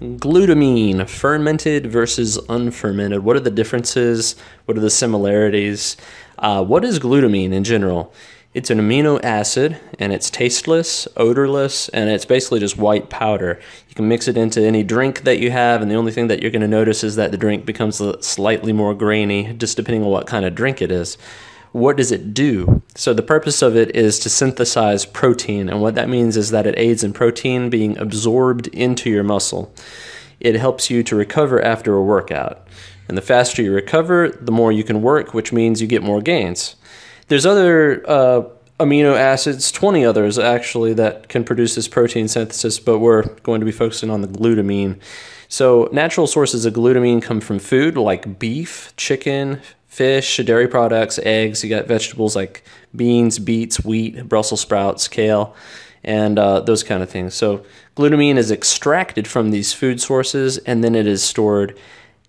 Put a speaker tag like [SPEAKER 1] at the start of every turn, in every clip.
[SPEAKER 1] Glutamine, fermented versus unfermented. What are the differences? What are the similarities? Uh, what is glutamine in general? It's an amino acid and it's tasteless, odorless, and it's basically just white powder. You can mix it into any drink that you have, and the only thing that you're going to notice is that the drink becomes slightly more grainy, just depending on what kind of drink it is what does it do? So the purpose of it is to synthesize protein, and what that means is that it aids in protein being absorbed into your muscle. It helps you to recover after a workout. And the faster you recover, the more you can work, which means you get more gains. There's other uh, amino acids, 20 others actually, that can produce this protein synthesis, but we're going to be focusing on the glutamine. So, natural sources of glutamine come from food like beef, chicken, fish, dairy products, eggs. You got vegetables like beans, beets, wheat, Brussels sprouts, kale, and uh, those kind of things. So glutamine is extracted from these food sources and then it is stored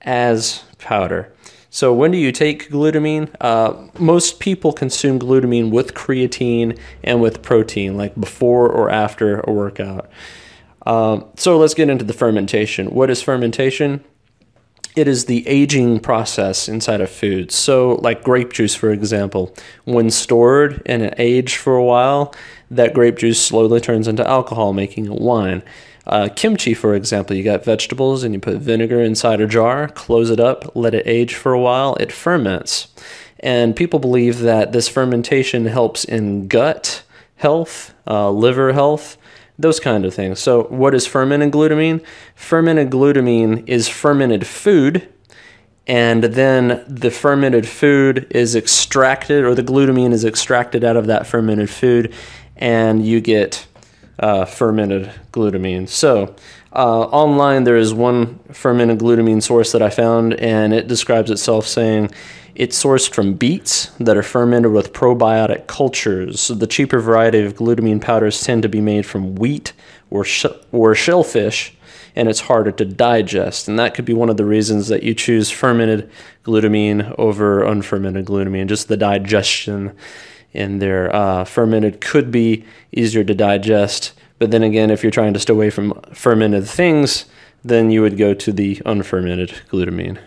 [SPEAKER 1] as powder. So when do you take glutamine? Uh, most people consume glutamine with creatine and with protein, like before or after a workout. Um, so let's get into the fermentation. What is fermentation? it is the aging process inside of foods. So, like grape juice, for example, when stored and aged for a while, that grape juice slowly turns into alcohol, making wine. Uh, kimchi, for example, you got vegetables and you put vinegar inside a jar, close it up, let it age for a while, it ferments. And people believe that this fermentation helps in gut health, uh, liver health, those kind of things. So, what is fermented glutamine? Fermented glutamine is fermented food, and then the fermented food is extracted, or the glutamine is extracted out of that fermented food, and you get uh, fermented glutamine. So, uh, online, there is one fermented glutamine source that I found, and it describes itself saying it's sourced from beets that are fermented with probiotic cultures. The cheaper variety of glutamine powders tend to be made from wheat or, sh- or shellfish, and it's harder to digest. And that could be one of the reasons that you choose fermented glutamine over unfermented glutamine, just the digestion in there. Uh, fermented could be easier to digest, but then again, if you're trying to stay away from fermented things, then you would go to the unfermented glutamine.